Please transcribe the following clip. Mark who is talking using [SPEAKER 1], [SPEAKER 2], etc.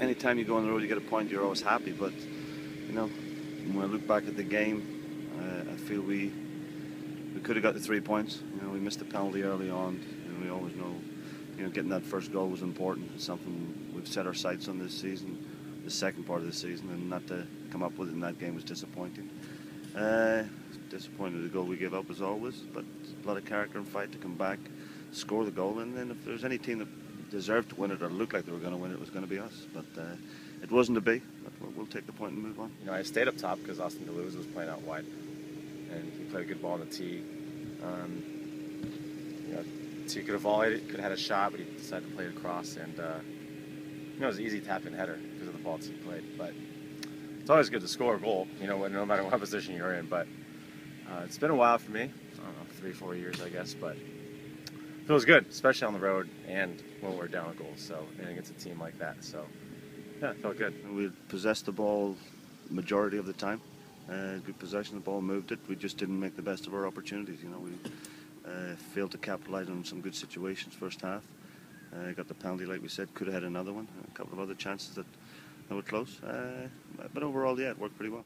[SPEAKER 1] anytime you go on the road, you get a point. You're always happy, but you know, when I look back at the game, uh, I feel we we could have got the three points. You know, we missed a penalty early on, and we always know, you know, getting that first goal was important. It's something we've set our sights on this season, the second part of the season, and not to come up with it in that game was disappointing. Uh, disappointed the goal we gave up as always, but a lot of character and fight to come back, score the goal, and then if there's any team that deserved to win it or looked like they were going to win it, it was going to be us. But uh, it wasn't to be. But we'll, take the point and move on.
[SPEAKER 2] You know, I stayed up top because Austin da Luz was playing out wide, and he played a good ball on the tee. Um, you know, T could have volleyed it, could have had a shot, but he decided to play it across, and uh, you know, it was an easy tap-in header because of the ball he played. But it's always good to score a goal, you know, no matter what position you're in. But uh, it's been a while for me. I don't know, three, four years, I guess, but feels good, especially on the road and when we're down a goal. So, and against a team like that. So, yeah, felt good.
[SPEAKER 1] We possessed the ball majority of the time. Uh, good possession the ball, moved it. We just didn't make the best of our opportunities. You know, we uh, failed to capitalise on some good situations first half. Uh, got the penalty, like we said, could have had another one. A couple of other chances that, that were close. Uh, but overall, yeah, it worked pretty well.